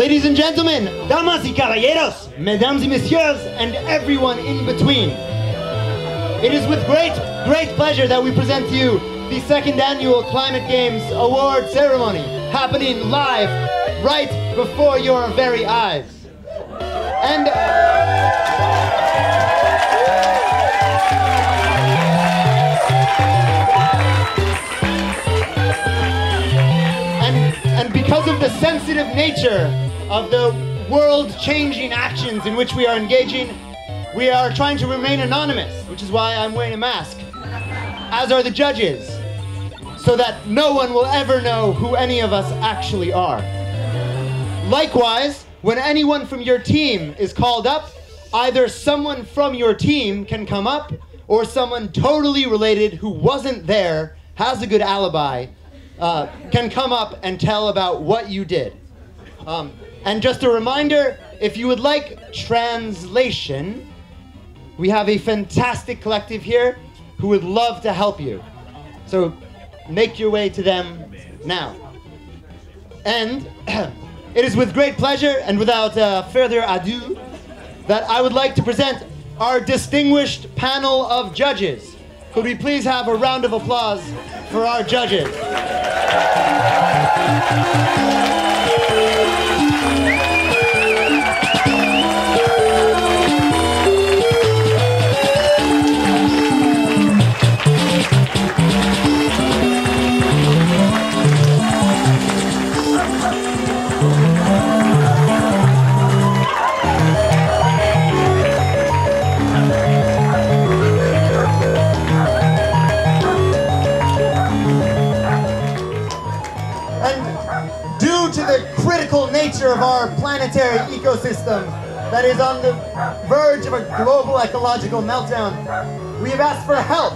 Ladies and gentlemen, damas y caballeros, mesdames y messieurs, and everyone in between. It is with great, great pleasure that we present to you the second annual Climate Games award ceremony happening live right before your very eyes. And and, and because of the sensitive nature of the world changing actions in which we are engaging, we are trying to remain anonymous, which is why I'm wearing a mask, as are the judges, so that no one will ever know who any of us actually are. Likewise, when anyone from your team is called up, either someone from your team can come up, or someone totally related who wasn't there, has a good alibi, uh, can come up and tell about what you did. Um, and just a reminder if you would like translation, we have a fantastic collective here who would love to help you. So make your way to them now. And it is with great pleasure and without uh, further ado that I would like to present our distinguished panel of judges. Could we please have a round of applause for our judges? Ecological meltdown, we have asked for help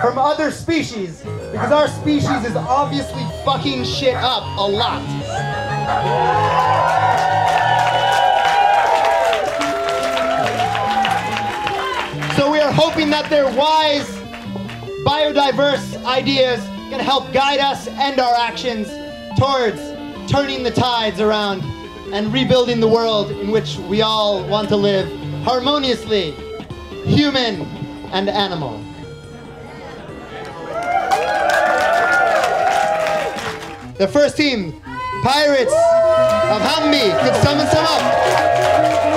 from other species because our species is obviously fucking shit up a lot. So we are hoping that their wise, biodiverse ideas can help guide us and our actions towards turning the tides around and rebuilding the world in which we all want to live harmoniously, human and animal. The first team, Pirates of Hambi. Could someone sum up?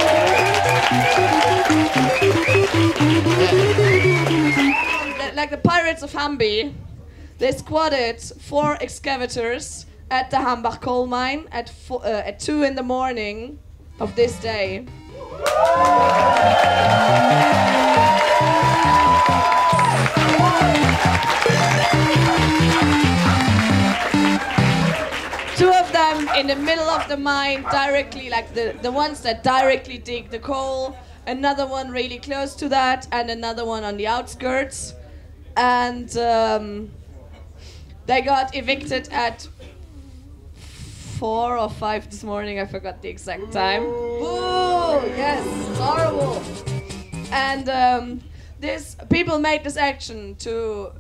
Li- like the pirates of Hambi, they squatted four excavators at the Hambach coal mine at fo- uh, at two in the morning of this day. In the middle of the mine, directly like the, the ones that directly dig the coal, another one really close to that, and another one on the outskirts. And um, they got evicted at four or five this morning. I forgot the exact time. Boo! Yes, horrible. And um, this people made this action to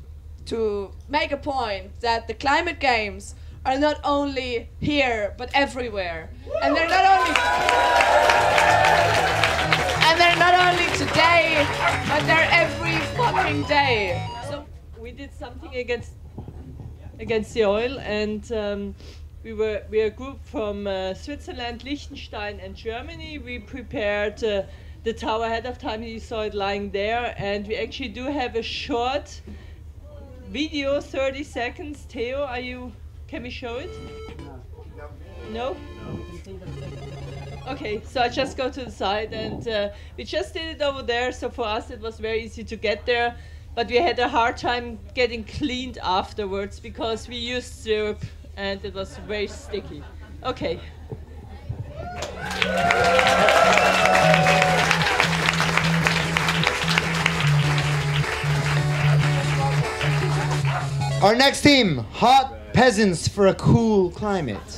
to make a point that the climate games are not only here but everywhere, and they're not only and they're not only today, but they're every fucking day. So we did something against against the oil, and um, we were we are a group from uh, Switzerland, Liechtenstein, and Germany. We prepared uh, the tower ahead of time. You saw it lying there, and we actually do have a short video, 30 seconds. Theo, are you? Can we show it? No. Okay, so I just go to the side, and uh, we just did it over there. So for us, it was very easy to get there but we had a hard time getting cleaned afterwards because we used syrup and it was very sticky. Okay. Our next team, Hot Peasants for a Cool Climate.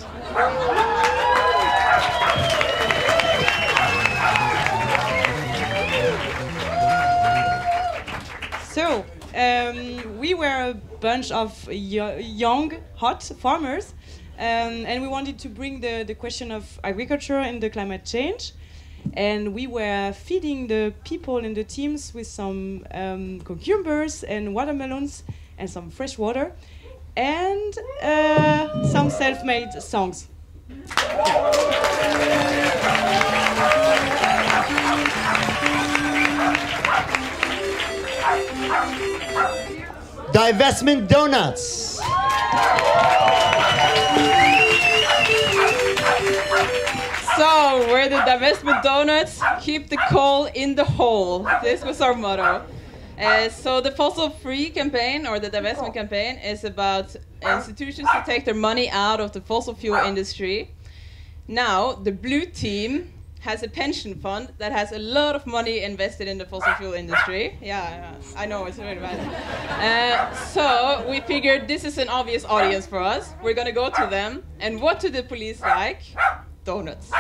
So, um, we were a bunch of young, hot farmers, Um, and we wanted to bring the, the question of agriculture and the climate change. And we were feeding the people in the teams with some um, cucumbers and watermelons and some fresh water and uh, some self made songs. Divestment Donuts. So, we're the divestment donuts, keep the coal in the hole. This was our motto. Uh, so, the fossil free campaign or the divestment campaign is about institutions to take their money out of the fossil fuel industry. Now, the blue team has a pension fund that has a lot of money invested in the fossil fuel industry. Yeah, I know it's really bad. Uh, so we figured this is an obvious audience for us. We're gonna go to them, and what do the police like? Donuts.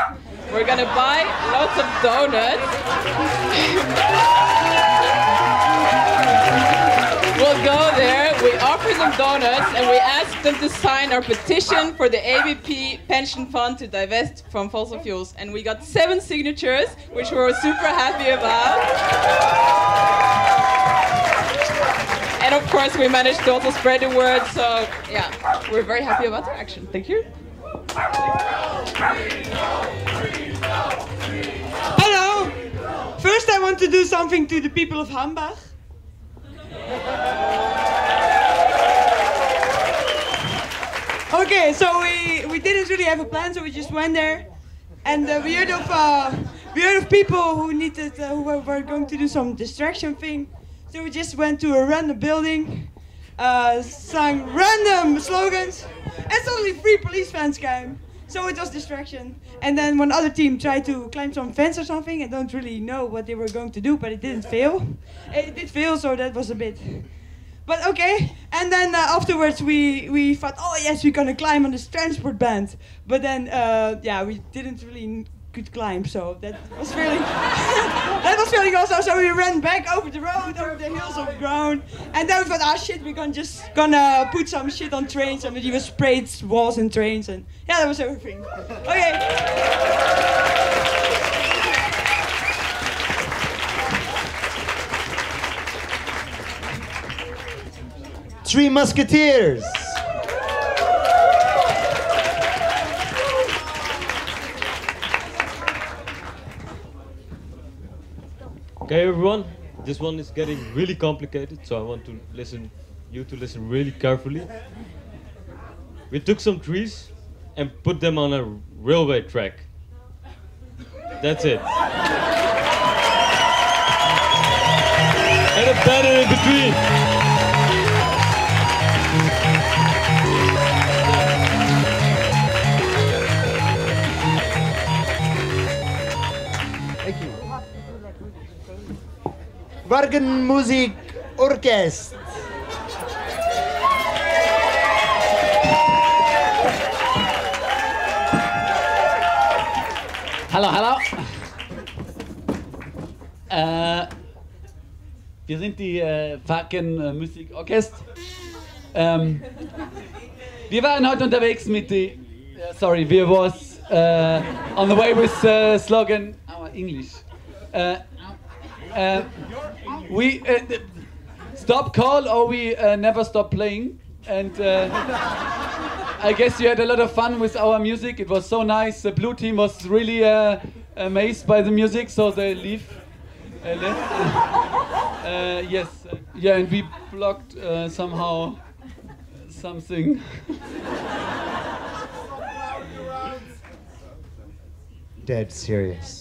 We're gonna buy lots of donuts. we'll go there, we offer them donuts, and we ask them to sign our petition for the ABP pension fund to divest from fossil fuels. And we got seven signatures, which we were super happy about. And of course, we managed to also spread the word, so yeah, we're very happy about the action. Thank you. Hello! First, I want to do something to the people of Hambach. Okay, so we, we didn't really have a plan, so we just went there, and uh, we heard of uh, we heard of people who needed uh, who were, were going to do some distraction thing, so we just went to a random building, uh, sang random slogans, and suddenly three police fans came. So it was distraction. And then one other team tried to climb some fence or something. I don't really know what they were going to do, but it didn't fail. It did fail, so that was a bit. But okay. And then uh, afterwards we we thought, oh yes, we're gonna climb on this transport band. But then uh, yeah, we didn't really could climb, so that was really that was really awesome. So we ran back over the road, over the hills of ground, and then we thought, ah shit, we're gonna just gonna put some shit on trains, and we just sprayed walls and trains, and yeah, that was everything. Okay. Three Musketeers. Okay, everyone. This one is getting really complicated, so I want to listen, you to listen really carefully. We took some trees and put them on a railway track. That's it. And a banner in between. Wagenmusik Orchest. Hallo, hallo. Äh, wir sind die äh, Musik Orchest. Ähm, wir waren heute unterwegs mit die. äh, sorry, wir was äh, on the way with uh, slogan. Our English. Äh, we uh, stop call or we uh, never stop playing and. Uh, I guess you had a lot of fun with our music. It was so nice. The blue team was really uh, amazed by the music, so they leave. Uh, left. Uh, yes, yeah, and we blocked somehow something. Dead serious.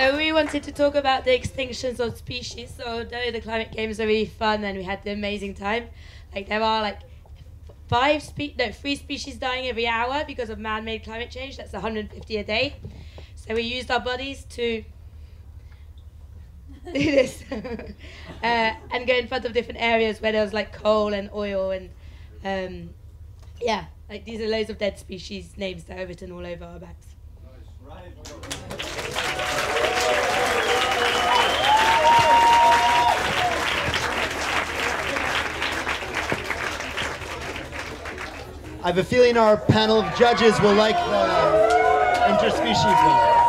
So we wanted to talk about the extinctions of species. So although the climate games are really fun and we had the amazing time, like there are like five spe- no three species dying every hour because of man-made climate change. That's 150 a day. So we used our bodies to do this uh, and go in front of different areas where there was like coal and oil and um, yeah, like these are loads of dead species names that are written all over our backs. I have a feeling our panel of judges will like the interspecies one.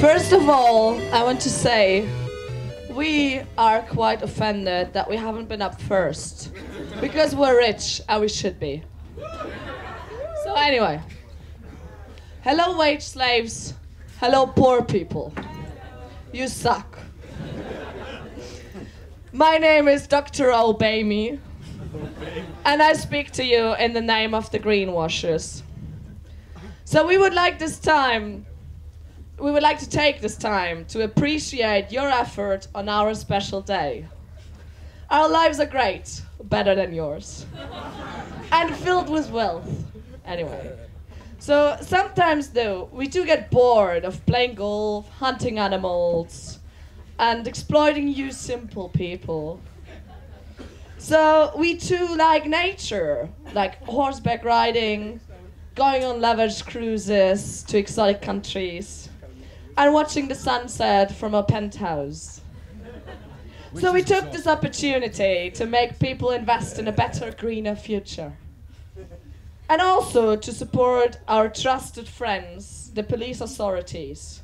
First of all, I want to say we are quite offended that we haven't been up first because we're rich and we should be. So, anyway, hello, wage slaves. Hello, poor people. You suck. My name is Dr. Obey Me, and I speak to you in the name of the greenwashers. So, we would like this time we would like to take this time to appreciate your effort on our special day. Our lives are great, better than yours, and filled with wealth. Anyway. So sometimes, though, we do get bored of playing golf, hunting animals, and exploiting you simple people. So we too like nature, like horseback riding, going on lavish cruises to exotic countries, and watching the sunset from a penthouse. so we took this opportunity to make people invest in a better, greener future. And also to support our trusted friends, the police authorities,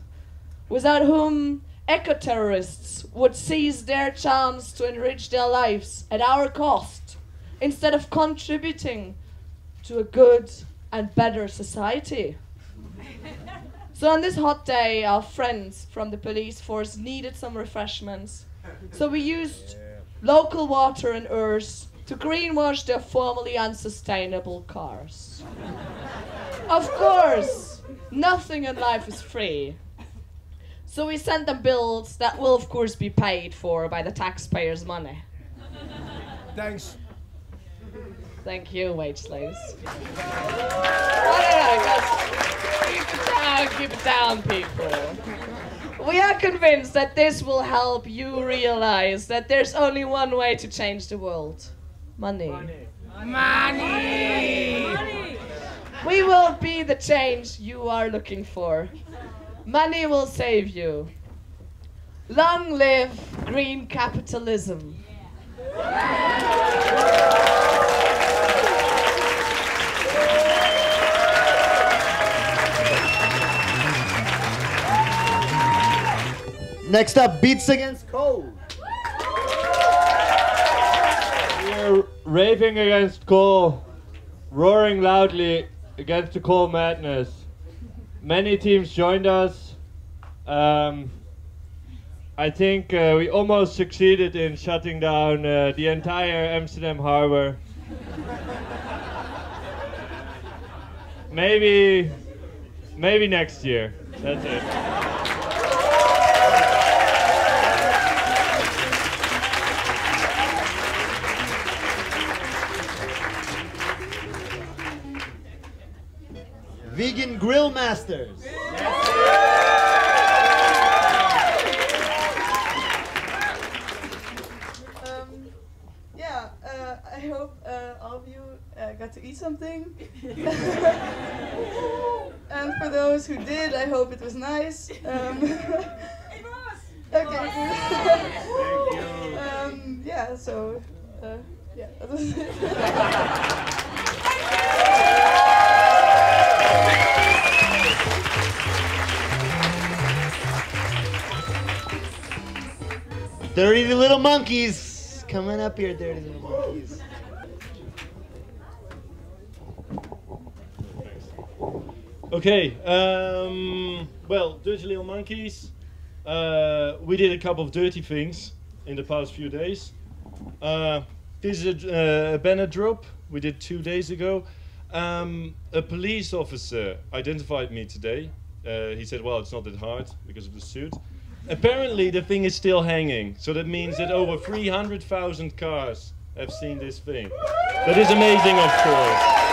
without whom eco terrorists would seize their chance to enrich their lives at our cost instead of contributing to a good and better society. So on this hot day, our friends from the police force needed some refreshments. So we used local water and earth to greenwash their formerly unsustainable cars. of course, nothing in life is free. So we sent them bills that will of course be paid for by the taxpayers' money. Thanks. Thank you, wage slaves. Alright, guys. Keep it down, keep it down, people. We are convinced that this will help you realize that there's only one way to change the world money. Money. We will be the change you are looking for. Money will save you. Long live green capitalism. Next up, Beats Against Coal. We're raving against coal, roaring loudly against the coal madness. Many teams joined us. Um, I think uh, we almost succeeded in shutting down uh, the entire Amsterdam harbor. maybe, maybe next year. That's it. Grill Masters. Um, yeah, uh, I hope uh, all of you uh, got to eat something. and for those who did, I hope it was nice. Um, okay. um, yeah, so, uh, yeah, that was it. Dirty little monkeys. Coming up here, dirty little monkeys. Okay, um, well, Dirty Little Monkeys. Uh, we did a couple of dirty things in the past few days. Uh, this is a, uh, a banner drop we did two days ago. Um, a police officer identified me today. Uh, he said, well, it's not that hard because of the suit. Apparently, the thing is still hanging, so that means that over 300,000 cars have seen this thing. That is amazing, of course.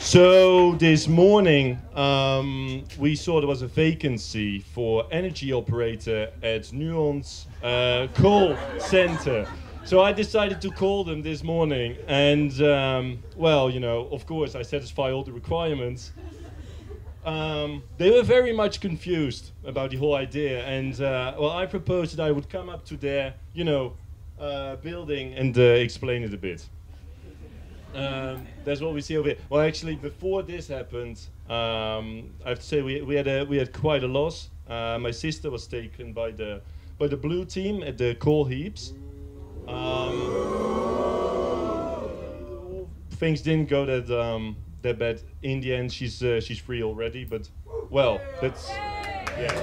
So this morning, um, we saw there was a vacancy for energy operator at Nuon's uh, call center. So I decided to call them this morning, and um, well, you know, of course, I satisfy all the requirements. Um, they were very much confused about the whole idea, and uh, well, I proposed that I would come up to their, you know, uh, building and uh, explain it a bit. Um, that's what we see over here. Well, actually, before this happened, um, I have to say we, we had a, we had quite a loss. Uh, my sister was taken by the by the blue team at the coal heaps. Things didn't go that um, that bad. In the end, she's uh, she's free already. But well, that's yeah.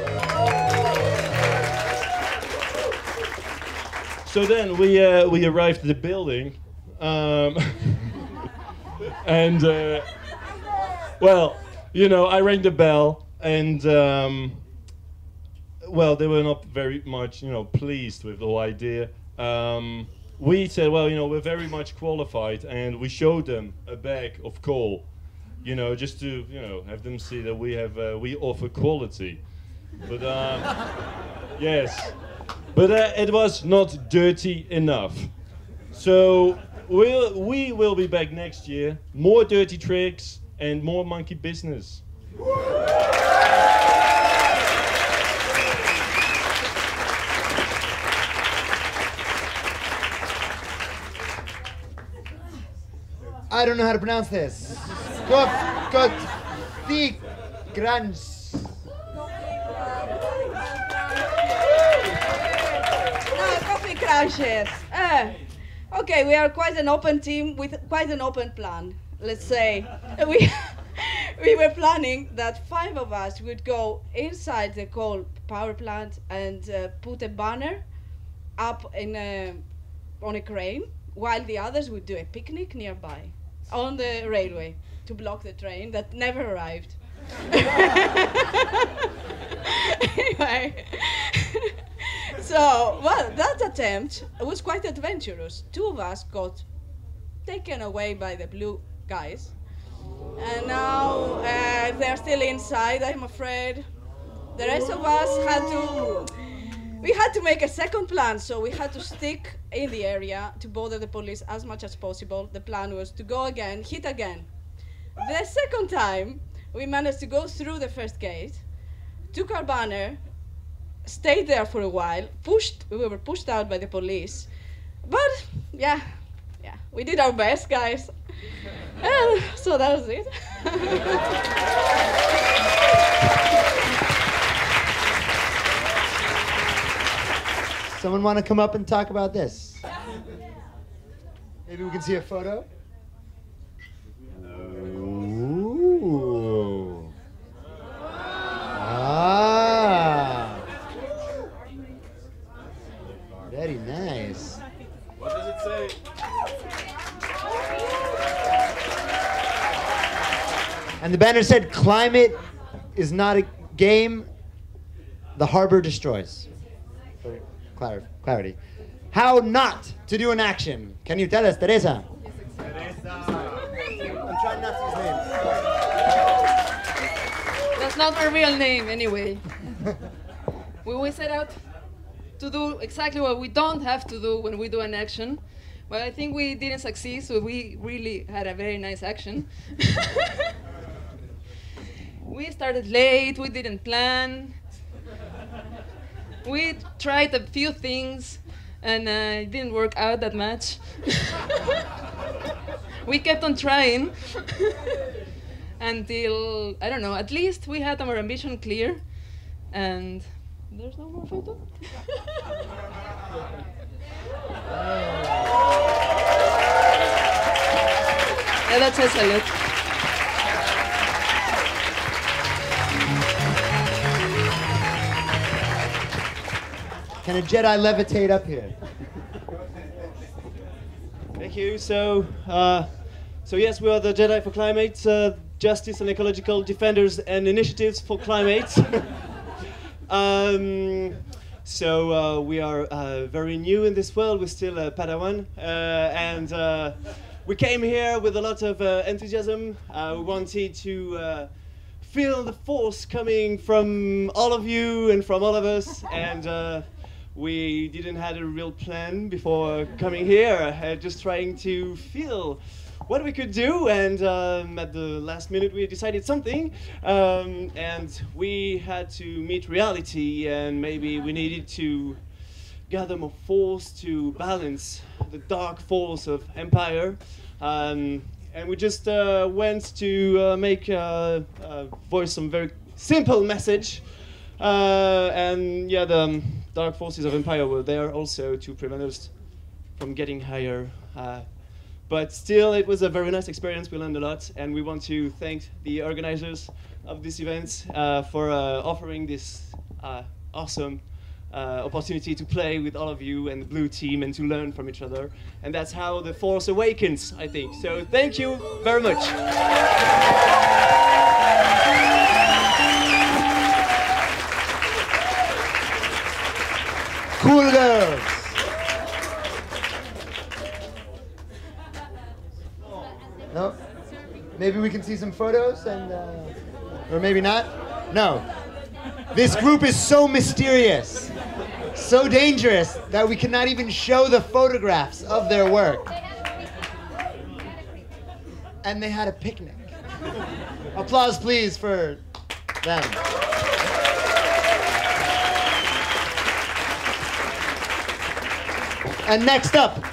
So then we uh, we arrived at the building, um, and uh, well, you know, I rang the bell, and um, well, they were not very much, you know, pleased with the whole idea. Um, we said, well, you know, we're very much qualified, and we showed them a bag of coal, you know, just to, you know, have them see that we have, uh, we offer quality. But um, yes, but uh, it was not dirty enough. So we'll, we will be back next year, more dirty tricks and more monkey business. I don't know how to pronounce this. Got got the grunts. Ah, coffee crashes. Uh, okay, we are quite an open team with quite an open plan. Let's say we we were planning that five of us would go inside the coal power plant and uh, put a banner up in a, on a crane, while the others would do a picnic nearby on the railway to block the train that never arrived. anyway, so well, that attempt was quite adventurous. Two of us got taken away by the blue guys, and now uh, they're still inside. I'm afraid. The rest of us had to. We had to make a second plan, so we had to stick in the area to bother the police as much as possible. The plan was to go again, hit again. The second time, we managed to go through the first gate, took our banner, stayed there for a while, pushed, we were pushed out by the police. But, yeah, yeah, we did our best, guys. Uh, so that was it. Someone want to come up and talk about this? Maybe we can see a photo. Ooh. Ah. Very nice. What does it say? And the banner said, "Climate is not a game. The harbor destroys." For clar- clarity. How not to do an action? Can you tell us, Teresa? I'm trying not to use names. That's not my real name, anyway. we we set out to do exactly what we don't have to do when we do an action. But I think we didn't succeed, so we really had a very nice action. we started late, we didn't plan. We tried a few things, and uh, it didn't work out that much. we kept on trying until I don't know. At least we had our ambition clear, and there's no more photo. yeah, that says a lot. Can a Jedi levitate up here? Thank you. So, uh, so yes, we are the Jedi for Climate, uh, Justice and Ecological Defenders and Initiatives for Climate. um, so uh, we are uh, very new in this world. We're still a Padawan, uh, and uh, we came here with a lot of uh, enthusiasm. Uh, we wanted to uh, feel the force coming from all of you and from all of us, and uh, we didn't have a real plan before coming here. Uh, just trying to feel what we could do, and um, at the last minute we decided something, um, and we had to meet reality, and maybe we needed to gather more force to balance the dark force of empire. Um, and we just uh, went to uh, make uh, voice some very simple message. Uh, and yeah, the um, dark forces of empire were there also to prevent us from getting higher. Uh, but still, it was a very nice experience. We learned a lot, and we want to thank the organizers of this event uh, for uh, offering this uh, awesome uh, opportunity to play with all of you and the blue team and to learn from each other. And that's how the force awakens, I think. So thank you very much. Maybe we can see some photos and, uh, or maybe not? No. This group is so mysterious, so dangerous that we cannot even show the photographs of their work. And they had a picnic. Applause, please, for them. And next up,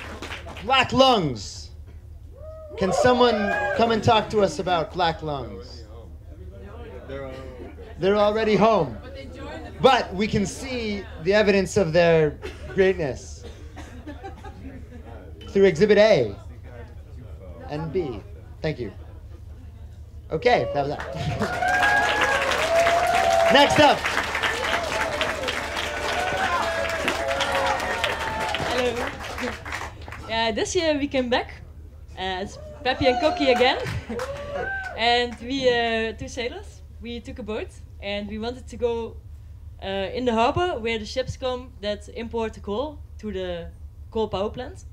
Black Lungs. Can someone come and talk to us about Black Lungs? They're already home. But we can see the evidence of their greatness through Exhibit A and B. Thank you. Okay, that was that. Next up, Hello. yeah, this year we came back as Peppy and Cocky again. and we, uh, two sailors, we took a boat and we wanted to go uh, in the harbor where the ships come that import the coal to the coal power plant.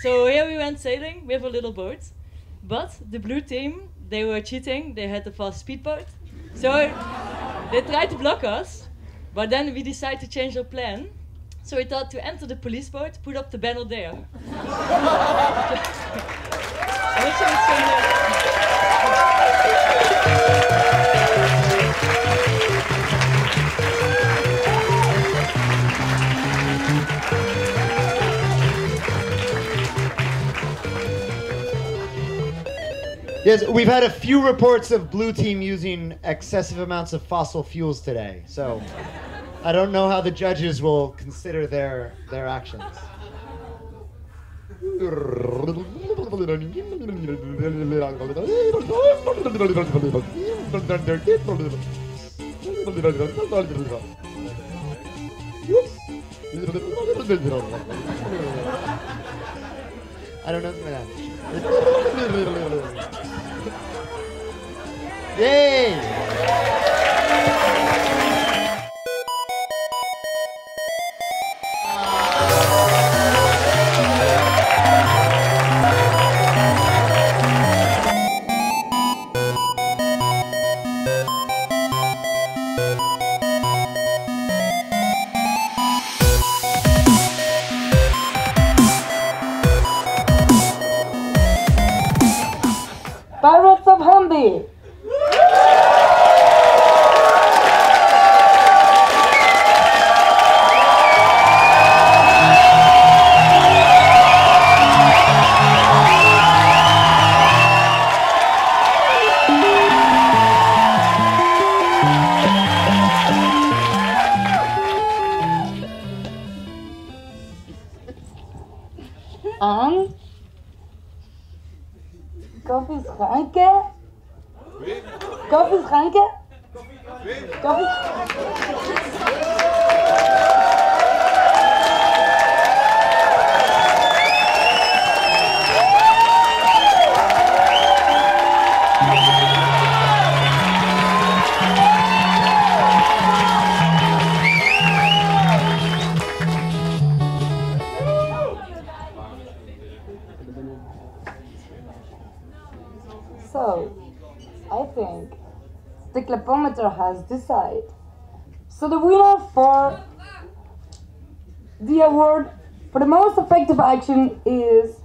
So here we went sailing with a little boat. But the blue team, they were cheating, they had a fast speedboat. So they tried to block us, but then we decided to change our plan. So we thought to enter the police boat, put up the banner there. Yes, we've had a few reports of Blue Team using excessive amounts of fossil fuels today. So I don't know how the judges will consider their their actions. I don't know that. Yay! Has decided. So the winner for the award for the most effective action is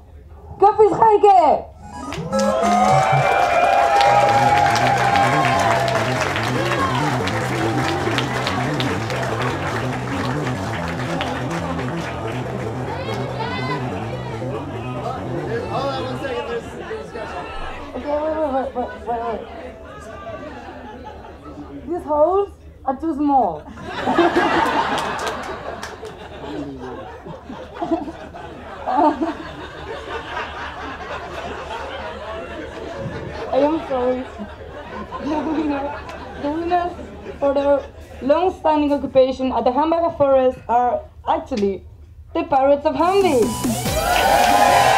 there's discussion. Okay, wait, wait, wait, wait, wait. These holes are too small. I am sorry. The winner, the winners for their long-standing occupation at the Hambacher Forest are actually the Pirates of Hambi.